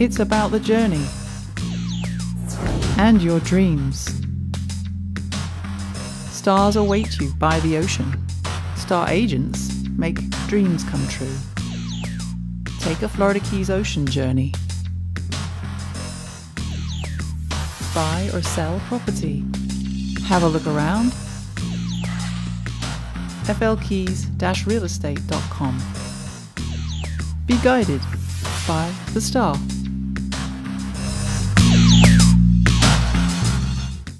It's about the journey and your dreams. Stars await you by the ocean. Star agents make dreams come true. Take a Florida Keys ocean journey. Buy or sell property. Have a look around. flkeys-realestate.com. Be guided by the star.